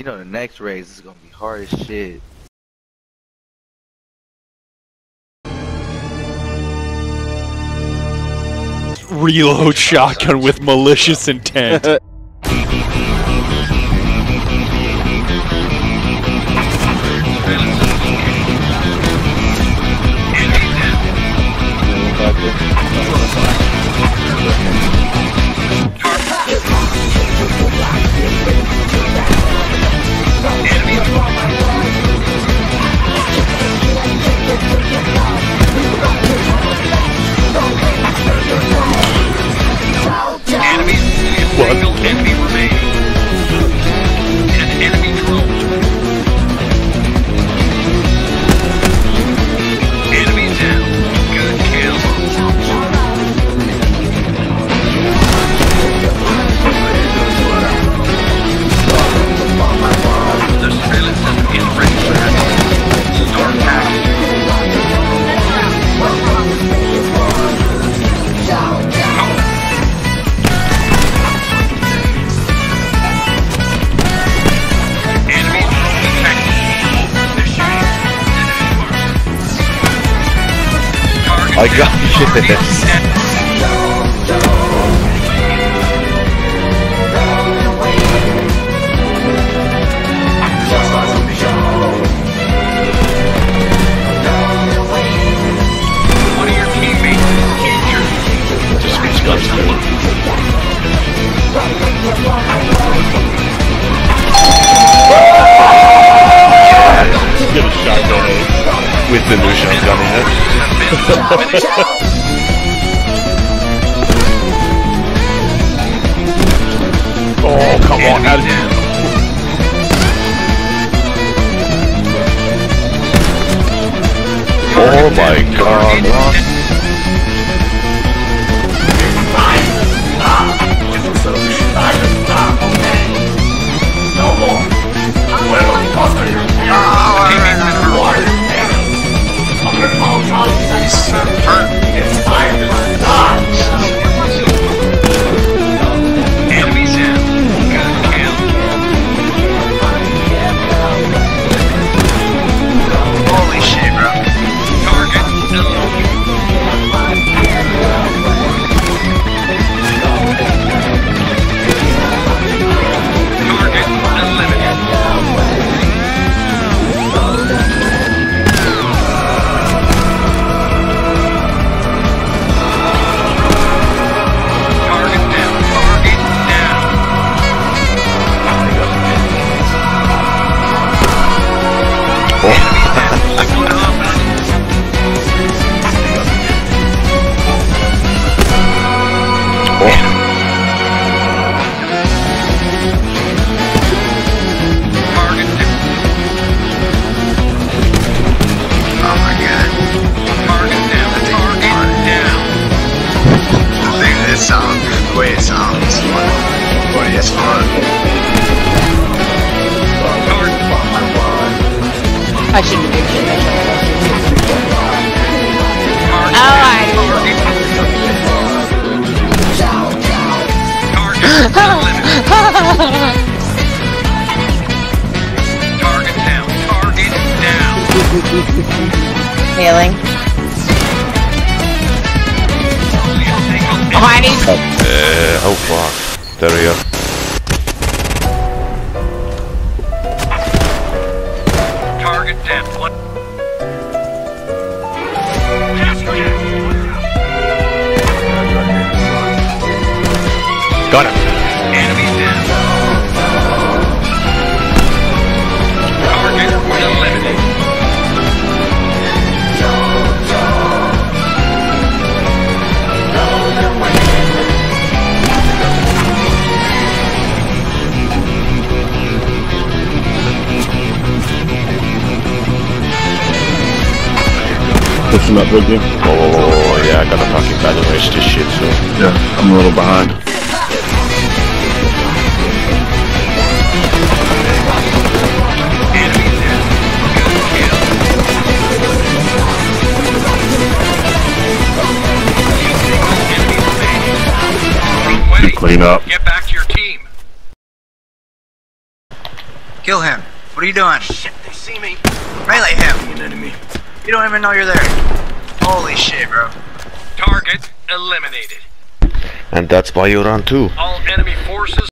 You know the next race is gonna be hard as shit. Reload shotgun with malicious intent. alone. Get a shotgun aid. With the new Oh, come on. How did you... Oh my god. Sounds the way it sounds. Boy, it's fun. I shouldn't have been Target. Oh, Target. Target. Target down. Target down. Healing. Behind you. Uh, oh fuck. There we go. Target down. One. Got him. Push him up with you. Oh, yeah, I gotta fucking battle race this shit, so. Yeah, I'm a little behind. Enemy down. Good kill. Enemy remaining. Wrong way. Clean up. Get back to your team. Kill him. What are you doing? Shit, they see me. Melee him. An enemy. You don't even know you're there. Holy shit, bro. Target eliminated. And that's why you run too. All enemy forces